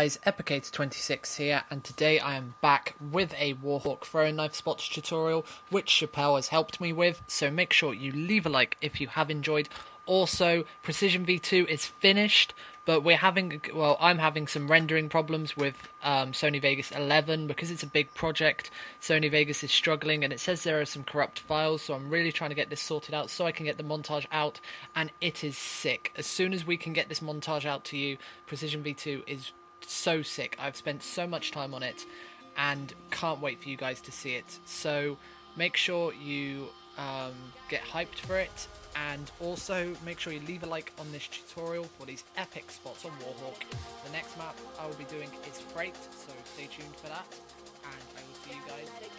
guys, Epicator26 here, and today I am back with a Warhawk throwing knife spots tutorial, which Chapelle has helped me with, so make sure you leave a like if you have enjoyed. Also, Precision V2 is finished, but we're having, well, I'm having some rendering problems with um, Sony Vegas 11 because it's a big project. Sony Vegas is struggling, and it says there are some corrupt files, so I'm really trying to get this sorted out so I can get the montage out, and it is sick. As soon as we can get this montage out to you, Precision V2 is so sick. I've spent so much time on it and can't wait for you guys to see it. So make sure you um, get hyped for it and also make sure you leave a like on this tutorial for these epic spots on Warhawk. The next map I will be doing is Freight, so stay tuned for that and I will see you guys let it.